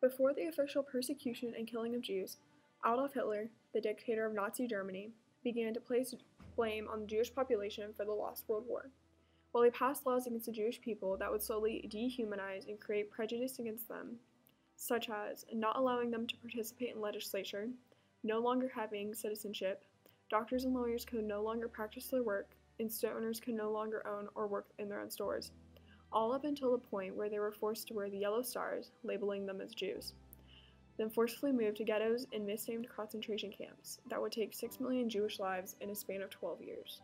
Before the official persecution and killing of Jews, Adolf Hitler, the dictator of Nazi Germany, began to place blame on the Jewish population for the lost World War. While he passed laws against the Jewish people that would slowly dehumanize and create prejudice against them, such as not allowing them to participate in legislature, no longer having citizenship, doctors and lawyers could no longer practice their work, and store owners could no longer own or work in their own stores all up until the point where they were forced to wear the yellow stars, labeling them as Jews. Then forcefully moved to ghettos and misnamed concentration camps that would take 6 million Jewish lives in a span of 12 years.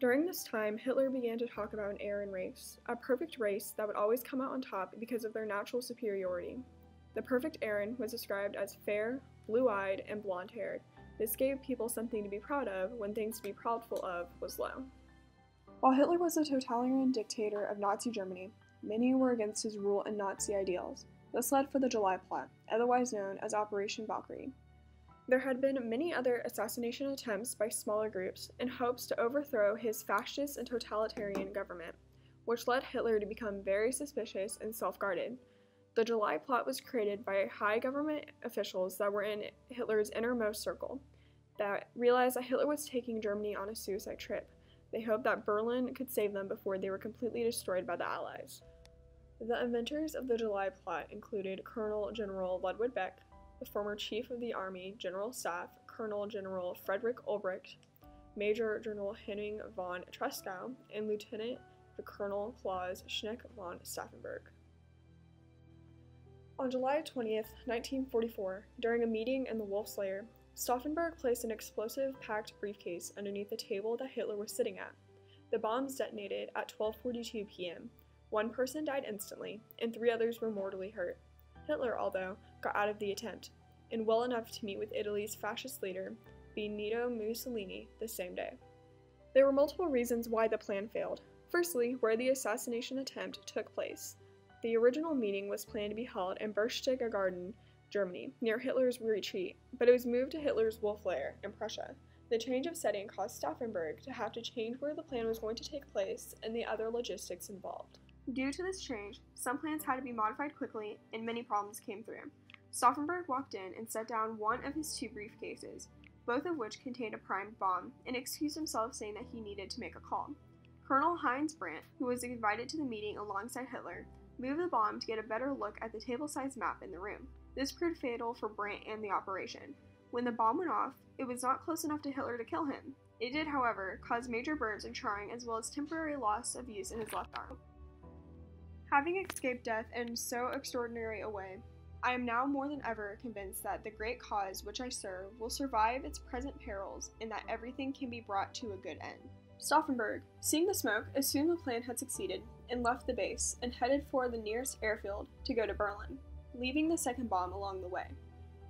During this time, Hitler began to talk about an Aryan race, a perfect race that would always come out on top because of their natural superiority. The perfect Aryan was described as fair, blue eyed, and blonde haired. This gave people something to be proud of when things to be proudful of was low. While Hitler was a totalitarian dictator of Nazi Germany, many were against his rule and Nazi ideals. This led for the July Plot, otherwise known as Operation Valkyrie. There had been many other assassination attempts by smaller groups in hopes to overthrow his fascist and totalitarian government, which led Hitler to become very suspicious and self guarded. The July Plot was created by high government officials that were in Hitler's innermost circle that realized that Hitler was taking Germany on a suicide trip they hoped that Berlin could save them before they were completely destroyed by the Allies. The inventors of the July Plot included Colonel General Ludwig Beck, the former Chief of the Army General Staff Colonel General Frederick Olbricht, Major General Henning von Tresckow, and Lieutenant the Colonel Claus Schenk von Stauffenberg. On July 20, 1944, during a meeting in the Wolf's Lair, Stauffenberg placed an explosive packed briefcase underneath the table that Hitler was sitting at. The bombs detonated at 12:42 p.m. One person died instantly, and three others were mortally hurt. Hitler, although, got out of the attempt, and well enough to meet with Italy's fascist leader, Benito Mussolini, the same day. There were multiple reasons why the plan failed. Firstly, where the assassination attempt took place. The original meeting was planned to be held in Berchtesgaden Garden Germany, near Hitler's retreat, but it was moved to Hitler's Wolf Lair in Prussia. The change of setting caused Stauffenberg to have to change where the plan was going to take place and the other logistics involved. Due to this change, some plans had to be modified quickly and many problems came through. Stauffenberg walked in and set down one of his two briefcases, both of which contained a primed bomb, and excused himself saying that he needed to make a call. Colonel Heinz Brandt, who was invited to the meeting alongside Hitler, moved the bomb to get a better look at the table sized map in the room. This proved fatal for Brandt and the operation. When the bomb went off, it was not close enough to Hitler to kill him. It did, however, cause major burns and charring as well as temporary loss of use in his left arm. Having escaped death in so extraordinary a way, I am now more than ever convinced that the great cause which I serve will survive its present perils and that everything can be brought to a good end. Stauffenberg, seeing the smoke, assumed the plan had succeeded and left the base and headed for the nearest airfield to go to Berlin leaving the second bomb along the way.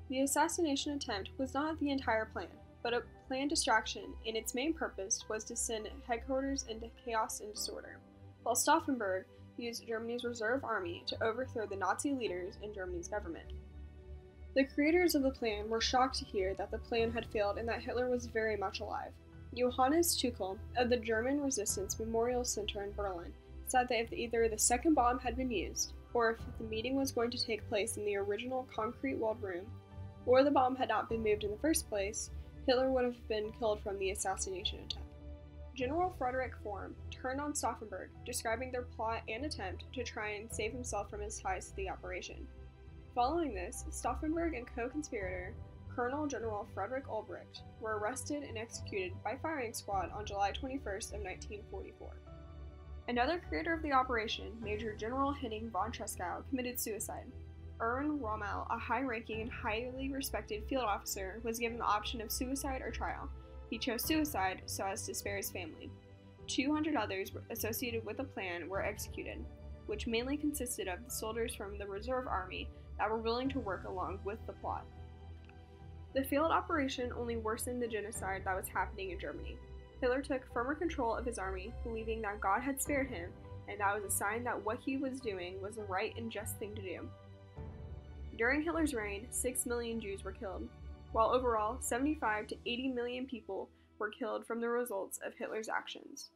The assassination attempt was not the entire plan, but a planned distraction, and its main purpose was to send headquarters into chaos and disorder, while Stauffenberg used Germany's reserve army to overthrow the Nazi leaders and Germany's government. The creators of the plan were shocked to hear that the plan had failed and that Hitler was very much alive. Johannes Tuchel of the German Resistance Memorial Center in Berlin said that if either the second bomb had been used, or if the meeting was going to take place in the original concrete walled room, or the bomb had not been moved in the first place, Hitler would have been killed from the assassination attempt. General Frederick Fromm turned on Stauffenberg, describing their plot and attempt to try and save himself from his ties to the operation. Following this, Stauffenberg and co conspirator Colonel General Frederick Olbricht were arrested and executed by firing squad on July 21st of 1944. Another creator of the operation, Major General Henning von Tresckow, committed suicide. Erwin Rommel, a high ranking and highly respected field officer, was given the option of suicide or trial. He chose suicide so as to spare his family. 200 others associated with the plan were executed, which mainly consisted of the soldiers from the reserve army that were willing to work along with the plot. The failed operation only worsened the genocide that was happening in Germany. Hitler took firmer control of his army, believing that God had spared him, and that was a sign that what he was doing was the right and just thing to do. During Hitler's reign, 6 million Jews were killed, while overall 75 to 80 million people were killed from the results of Hitler's actions.